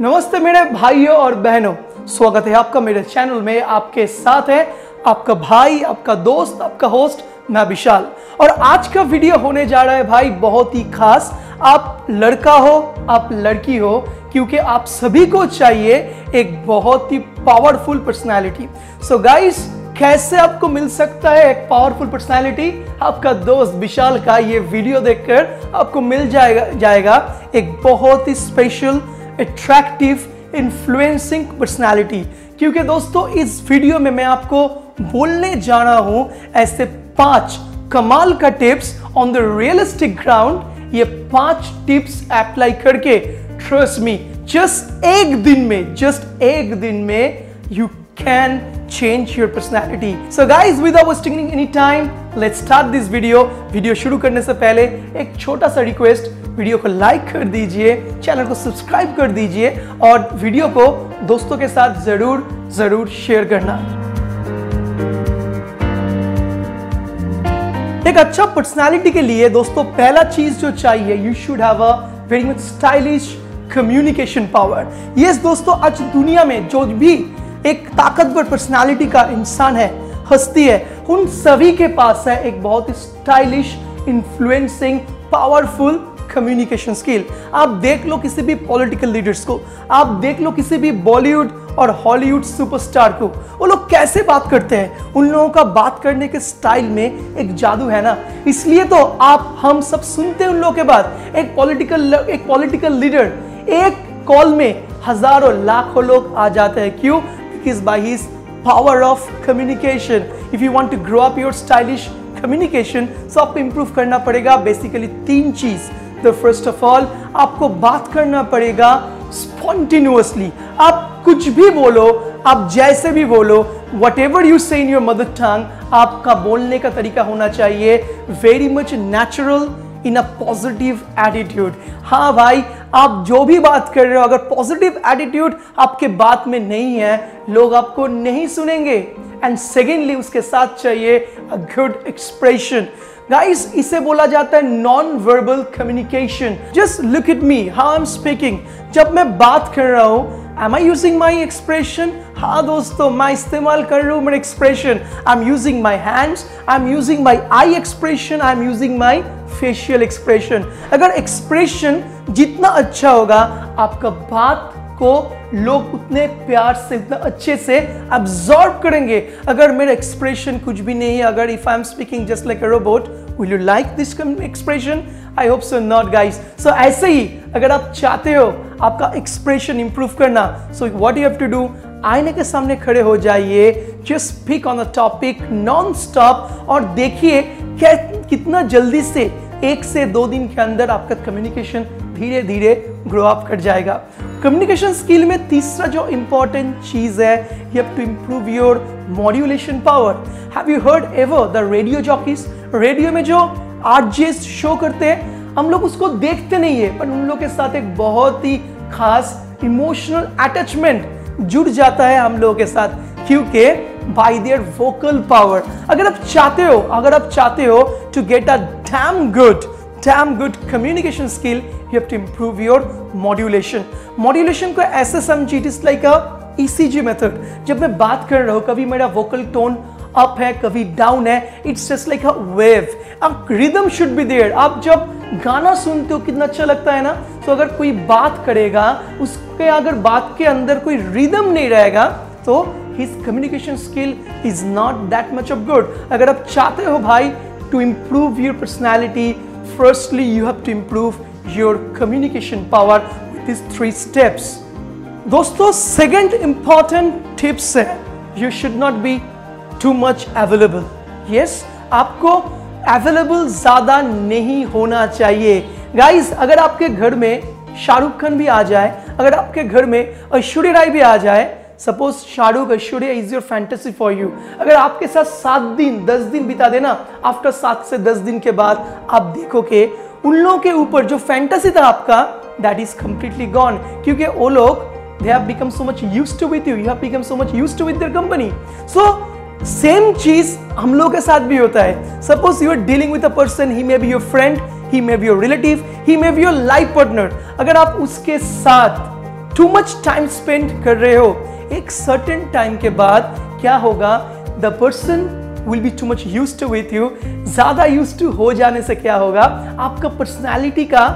नमस्ते मेरे भाइयों और बहनों। स्वागत है आपका मेरे चैनल में। आपके साथ है आपका भाई, आपका दोस्त, आपका होस्ट मैं विशाल। और आज का वीडियो होने जा रहा है भाई बहुत ही खास। आप लड़का हो, आप लड़की हो, क्योंकि आप सभी को चाहिए एक बहुत ही पावरफुल पर्सनालिटी सो गाइस कैसे आपको मिल सकता है एक पावरफुल पर्सनालिटी आपका दोस्त विशाल का ये वीडियो देखकर आपको मिल जाएगा जाएगा एक बहुत ही स्पेशल अट्रैक्टिव इन्फ्लुएंसिंग पर्सनैलिटी क्योंकि दोस्तों इस वीडियो में मैं आपको बोलने जा रहा हूँ ऐसे पाँच कमाल का tips on the realistic ground ये पाँच टिप्स अप्लाई करके ट्रस्ट मी जस्ट एक दिन में जस्ट एक दिन में you can change your personality. So guys, without any time, let's start this video. Video शुरू करने से पहले एक छोटा सा रिक्वेस्ट वीडियो को लाइक कर दीजिए, चैनल को सब्सक्राइब कर दीजिए और वीडियो को दोस्तों के साथ ज़रूर ज़रूर शेयर करना। एक अच्छा पर्सनालिटी के लिए दोस्तों, पहला चीज़ जो चाहिए you should have a very much stylish communication power yes दोस्तों, आज दुनिया में जो भी एक ताकतवर पर्सनालिटी का इंसान है, हस्ती है, उन सभी के पास है एक बहुत ही stylish influencing powerful communication skill आप देख लो किसी भी पॉलिटिकल लीडर्स को, आप देख लो किसी भी बॉलीवुड और हॉलीवुड सुपरस्टार को। वो लोग कैसे बात करते हैं? उन लोगों का बात करने के स्टाइल में एक जादू है ना? इसलिए तो आप, हम सब सुनते हैं उन लोगों के बाद। एक पॉलिटिकल एक पॉलिटिकल लीडर एक कॉल में हज़ारों, लाखों लोग आ जाते हैं। क्यों? Because by his power of communication if you want to grow up your stylish communication so आपको इंप्रूव करना पड़ेगा बेसिकली तीन चीज़। द फ़र्स्ट ऑफ़ ऑल आपको बात करना पड़ेगा स्पॉन्टिन्यूसली आप कुछ भी बोलो, आप जैसे भी बोलो वट एवर यू से इन योर मदर टंग आपका बोलने का तरीका होना चाहिए very much natural in a positive attitude हाँ भाई, आप जो भी बात कर रहे हो, अगर पॉजिटिव एटीट्यूड आपके बात में नहीं है, लोग आपको नहीं सुनेंगे। एंड सेकेंडली उसके साथ चाहिए अ गुड एक्सप्रेशन गाइस इसे बोला जाता है non verbal communication just look it me how I am speaking जब मैं बात कर रहा हूँ am I using my expression हाँ दोस्तों, मैं इस्तेमाल कर रहा हूँ मेरे expression I am using my hands I am using my eye expression I am using my facial expression अगर एक्सप्रेशन जितना अच्छा होगा, आपका बात को लोग उतने प्यार से, उतना अच्छे से अब्जॉर्ब करेंगे। अगर मेरा एक्सप्रेशन कुछ भी नहीं है, अगर if I am speaking just like a robot will you like this expression I hope so not guys so ऐसे ही, अगर आप चाहते हो आपका एक्सप्रेशन इंप्रूव करना so what you have to do आईने के सामने खड़े हो जाइए just speak on a topic non stop और देखिए कितना जल्दी से एक से दो दिन के अंदर आपका कम्युनिकेशन धीरे धीरे ग्रो अप कर जाएगा। कम्युनिकेशन स्किल में तीसरा जो इंपॉर्टेंट चीज़ है you have to improve your modulation power have you heard ever the radio jockeys radio में जो आरजेस शो करते हैं, हम लोग उसको देखते नहीं है पर उन लोग के साथ एक बहुत ही खास इमोशनल अटैचमेंट जुड़ जाता है हम लोगों के साथ, क्योंकि बाई देयर वोकल पावर अगर आप चाहते हो, अगर आप चाहते हो to get a damn good damn good communication skill you have to improve your modulation modulation को ऐसे समझिए it is like a ECG method जब मैं बात कर रहा हूँ, कभी मेरा वोकल टोन अप है, कभी डाउन है it's just like a wave अब रिदम शुड बी देयर आप जब गाना सुनते हो, कितना अच्छा लगता है ना? तो अगर कोई बात करेगा, उसके अगर बात के अंदर कोई रिदम नहीं रहेगा तो his communication skill is not that much of good अगर आप चाहते हो भाई to improve your personality firstly, you have to improve your communication power with these three steps. दोस्तों सेकंड इंपॉर्टेंट टिप्स है you should not be too much available yes आपको available ज़्यादा नहीं होना चाहिए। गाइस अगर आपके घर में शाहरुख खान भी आ जाए, अगर आपके घर में ऐश्वर्या राय भी आ जाए suppose Shahrukh Aishwarya is your fantasy for you अगर आपके साथ सात दिन, दस दिन बिता देना आफ्टर सात से दस दिन के बाद आप देखो कि उन लोगों के ऊपर जो फैंटेसी था आपका दैट इज़ कंप्लीटली गॉन क्योंकि वो लोग, they have become so much used to with you. You have become so much used to with their company. So same चीज़ हम लोग के साथ भी होता है. Suppose you are dealing with a person he may be your friend he may be your relative he may be your life partner अगर आप उसके साथ टू मच टाइम स्पेंड कर रहे हो, एक सर्टेन टाइम के बाद क्या होगा? The person will be too much used to with you ज़्यादा यूज़ टू हो जाने से क्या होगा? आपका पर्सनैलिटी का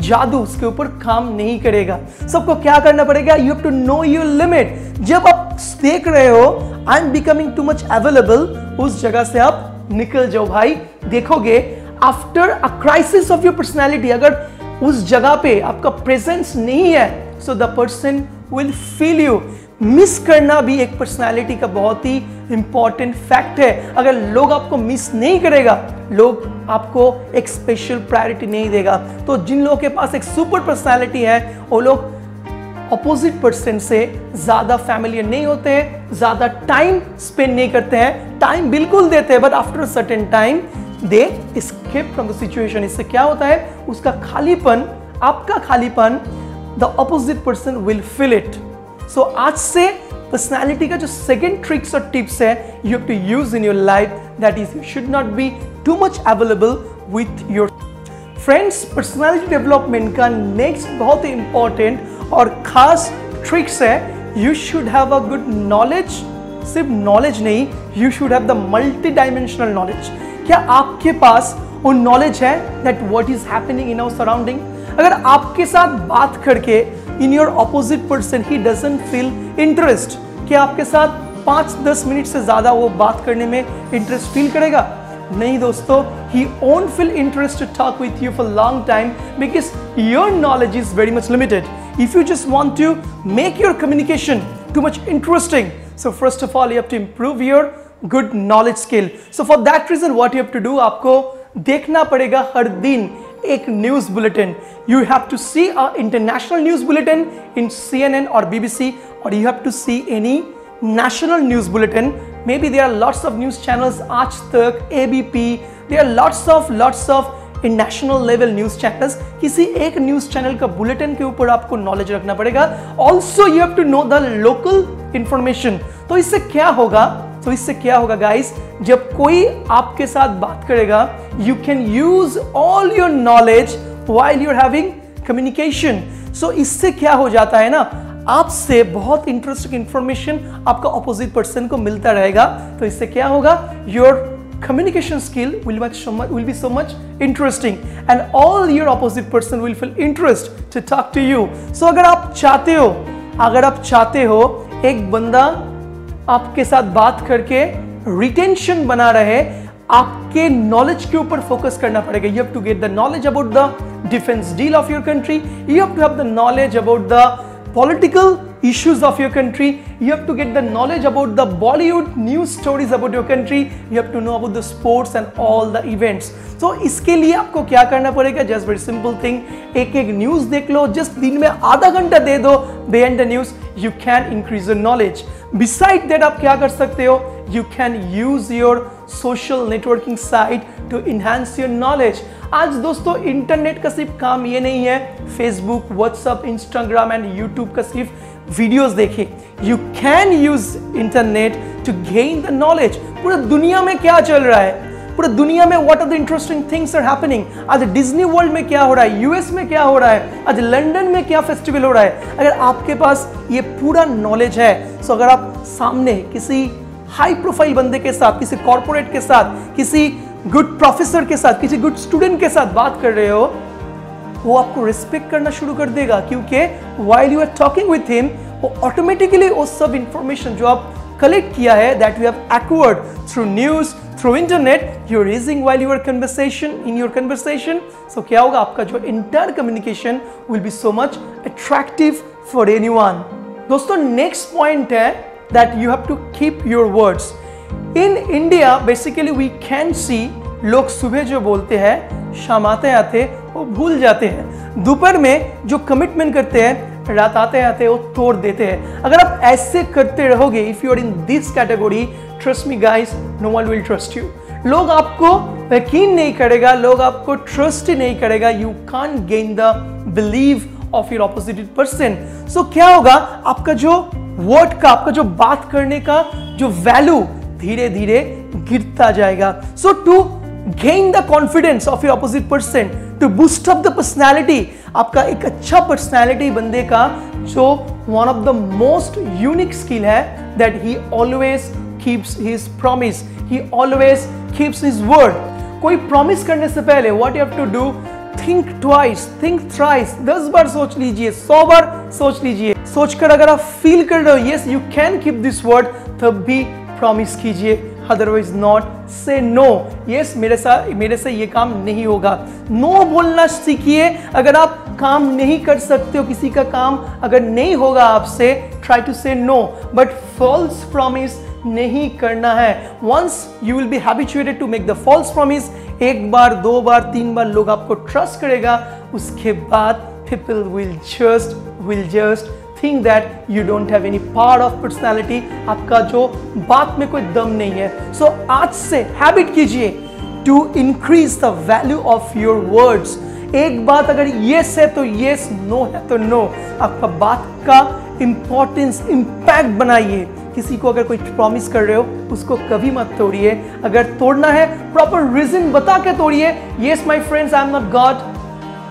जादू उसके ऊपर काम नहीं करेगा। सबको क्या करना पड़ेगा? You have to know your limit जब आप देख रहे हो I am becoming too much available उस जगह से आप निकल जाओ भाई। देखोगे after a crisis of your personality अगर उस जगह पे आपका प्रेजेंस नहीं है so the person will feel you miss करना भी एक पर्सनालिटी का बहुत ही इंपॉर्टेंट फैक्ट है। अगर लोग आपको मिस नहीं करेगा, लोग आपको एक स्पेशल प्रायोरिटी नहीं देगा। तो जिन लोगों के पास एक सुपर पर्सनालिटी है, वो लोग अपोजिट पर्सन से ज़्यादा फैमिलियर नहीं होते हैं, ज़्यादा टाइम स्पेंड नहीं करते हैं। टाइम बिल्कुल देते हैं but after certain time they escape from the situation इससे क्या होता है? उसका खालीपन, आपका खालीपन the opposite person will fill it so आज से पर्सनैलिटी का जो सेकेंड ट्रिक्स और टिप्स है you have to use in your life that is you should not be too much available with your friends personality development का next बहुत ही important और खास ट्रिक्स है. You should have a good knowledge सिर्फ़ knowledge नहीं you should have the multi dimensional knowledge क्या आपके पास वो नॉलेज है that what is happening in our surrounding अगर आपके साथ बात करके in your opposite person he doesn't feel interest क्या आपके साथ पाँच दस मिनट से ज़्यादा वो बात करने में इंटरेस्ट फील करेगा? नहीं दोस्तों he own feel interest talk with you for long time because your knowledge is very much limited if you just want to make your communication too much interesting so first of all you have to improve your good knowledge skill so for that reason what you have to do आपको देखना पड़ेगा हर दिन एक news bulletin. You have to see a international news bulletin in C N N और BBC और you have to see any national news bulletin maybe there are lots of news channels aaj tak abp are lots of lots of in national level news channels किसी एक news channel का bulletin के ऊपर आपको knowledge रखना पड़ेगा। Also you have to know the local information तो इससे क्या होगा? तो इससे क्या होगा गाइस जब कोई आपके साथ बात करेगा you can use all your knowledge while you're having communication so इससे क्या हो जाता है ना, आपसे बहुत इंटरेस्टिंग इंफॉर्मेशन आपका ऑपोजिट पर्सन को मिलता रहेगा। तो इससे क्या होगा your communication skill will much so much, will be so much interesting and all your opposite person will feel interest to talk to you. So अगर आप चाहते हो, अगर आप चाहते हो एक बंदा आपके साथ बात करके रिटेंशन बना रहे, आपके नॉलेज के ऊपर फोकस करना पड़ेगा। You have to get the knowledge about the defence deal of your country you have to have the knowledge about the political issues of your country. You have to get the knowledge about the Bollywood news stories about your country. You have to know about the sports and all the events. So, इसके लिए आपको क्या करना पड़ेगा? Just very simple thing एक एक news देख लो। Just दिन में आधा घंटा दे दो। Behind the news you can increase your knowledge beside that आप क्या कर सकते हो? You can use your social networking site to enhance your knowledge आज दोस्तों इंटरनेट का सिर्फ़ काम ये नहीं है। Facebook WhatsApp Instagram and YouTube का सिर्फ़ वीडियोस देखे you can use internet to gain the knowledge पूरा दुनिया में क्या चल रहा है? पूरा दुनिया में what are the interesting things are happening आज डिज्नी वर्ल्ड में क्या हो रहा है? यूएस में क्या हो रहा है? आज लंदन में क्या फेस्टिवल हो रहा है? अगर आपके पास ये पूरा नॉलेज है तो अगर आप सामने किसी हाई प्रोफ़ाइल बंदे के साथ, किसी कॉर्पोरेट के साथ, किसी गुड प्रोफेसर के साथ, किसी गुड स्टूडेंट के साथ बात कर रहे हो, वो आपको रिस्पेक्ट करना शुरू कर देगा, क्योंकि while you are talking with him वो ऑटोमेटिकली वो सब इंफॉर्मेशन जो आप कलेक्ट किया है that you have acquired through news through internet you raising while you're conversation in your conversation so क्या होगा? आपका जो inter communication will be so much attractive for any दोस्तों नेक्स्ट पॉइंट है that you have to keep your words in India basically we can see लोग सुबह जो बोलते हैं, शाम आते आते, वो भूल जाते हैं। दोपहर में जो कमिटमेंट करते हैं रात आते आते वो तोड़ देते हैं। अगर आप ऐसे करते रहोगे if you are in this category trust me guys no one will trust you लोग आपको यकीन नहीं करेगा, लोग आपको ट्रस्ट नहीं करेगा। You can gain the believe of your opposite person so क्या होगा? आपका जो वर्ड का, आपका जो बात करने का जो वैल्यू धीरे धीरे गिरता जाएगा। So to gain the confidence of your opposite person to boost up the personality आपका एक अच्छा पर्सनैलिटी बंदे का जो one of the most unique skill है that he always keeps his promise he always keeps his word कोई promise करने से पहले what you have to do think twice think thrice दस बार सोच लीजिए, सौ बार सोच लीजिए। सोचकर अगर आप फील कर रहे हो yes you can keep this word तब भी प्रॉमिस कीजिए। Otherwise not say no yes मेरे साथ मेरे से ये काम नहीं होगा। नो no बोलना सीखिए। अगर आप काम नहीं कर सकते हो, किसी का काम अगर नहीं होगा आपसे try to say no but false promise नहीं करना है। Once you will be habituated to make the false promise एक बार, दो बार, तीन बार लोग आपको ट्रस्ट करेगा। उसके बाद people will just will just think that you don't have any part of personality आपका जो बात में कोई दम नहीं है। सो so, आज से हैबिट कीजिए to increase the value of your words एक बात अगर यस है तो यस नो है तो नो आपका बात का इंपॉर्टेंस इंपैक्ट बनाइए। किसी को अगर कोई प्रॉमिस कर रहे हो उसको कभी मत तोड़िए। अगर तोड़ना है प्रॉपर रीजन बता के तोड़िए। Yes my friends I am not god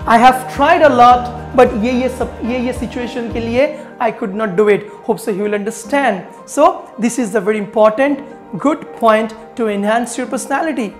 I have tried a lot but ये ये सब, ये ये सिचुएशन के लिए I could not do it hope so you will understand so this is the very important good point to enhance your personality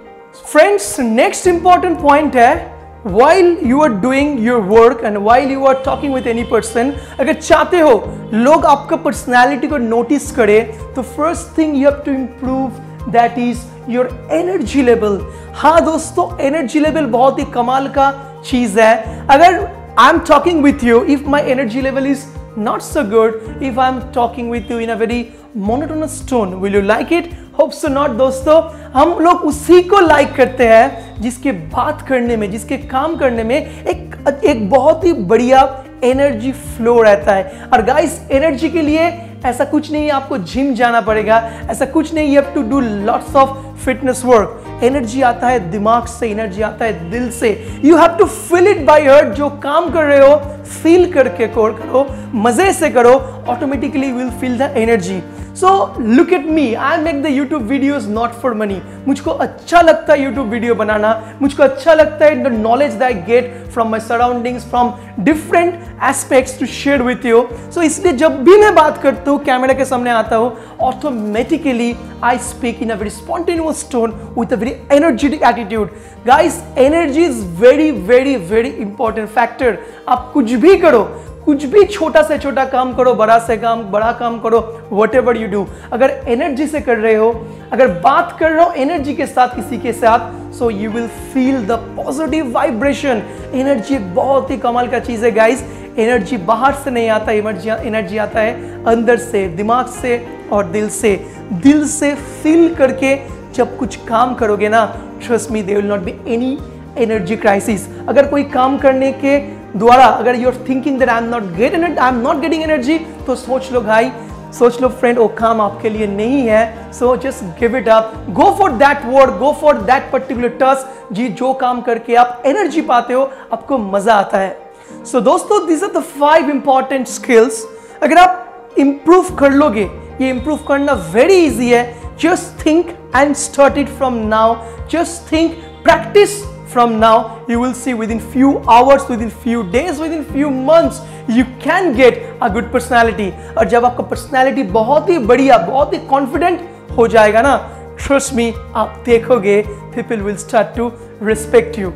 friends next important point है, while you are doing your work and while you are talking with any person, अगर चाहते हो लोग आपका personality को notice करे तो first thing you have to improve that is your energy level हाँ दोस्तों एनर्जी लेवल बहुत ही कमाल का चीज़ है। अगर am talking with you if my energy level is not so good, if I'm talking with you in a very monotonous tone. Will you like it? Hope so not दोस्तों हम लोग उसी को लाइक like करते हैं जिसके बात करने में, जिसके काम करने में एक एक बहुत ही बढ़िया एनर्जी फ्लो रहता है और गाइस एनर्जी के लिए ऐसा कुछ नहीं, आपको जिम जाना पड़ेगा। ऐसा कुछ नहीं you have to do lots of fitness work energy आता है दिमाग से एनर्जी आता है दिल से। You have to feel it by heart जो काम कर रहे हो फील करके कोर करो, मज़े से करो automatically will feel the energy so look at me I make the YouTube videos not for money मुझको अच्छा लगता है यूट्यूब वीडियो बनाना. मुझको अच्छा लगता है the knowledge that I get from my surroundings from different aspects to share with you so इसलिए जब भी मैं बात करता हूँ कैमरा के सामने आता हूँ automatically I speak in a very spontaneous tone with a very energetic attitude guys energy is very very very important factor आप कुछ भी करो कुछ भी छोटा से छोटा काम करो, बड़ा से काम, बड़ा काम करो वट एवर यू डू अगर एनर्जी से कर रहे हो, अगर बात कर रहे हो एनर्जी के साथ किसी के साथ so you will feel the positive vibration energy बहुत ही कमाल का चीज़ है गाइस एनर्जी बाहर से नहीं आता एनर्जी एनर्जी आता है अंदर से, दिमाग से और दिल से. दिल से फील करके जब कुछ काम करोगे ना trust me they will not be any energy crisis अगर कोई काम करने के द्वारा अगर you are thinking that I am not get I am not getting energy तो सोच लो भाई सोच लो फ्रेंड वो काम आपके लिए नहीं है so just give it up go for that word go for that particular task जी जो काम करके आप एनर्जी पाते हो आपको मज़ा आता है. सो so, दोस्तों this are the five important skills अगर आप इंप्रूव कर लोगे ये इंप्रूव करना वेरी इजी है. Just think and start it from now just think practice from now you will see within few hours within few days within few months you can get a good personality और जब आपका personality बहुत ही बढ़िया बहुत ही confident हो जाएगा ना trust me आप देखोगे people will start to respect you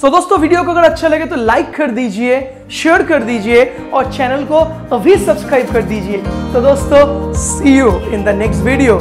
सो दोस्तों वीडियो को अगर अच्छा लगे तो लाइक कर दीजिए शेयर कर दीजिए और चैनल को अभी सब्सक्राइब कर दीजिए तो दोस्तों see you in the next video